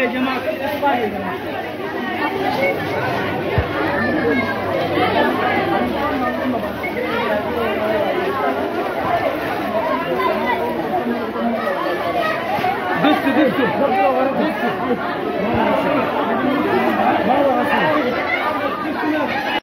Hayır cemaat. Hayır cemaat. Düştü düştü.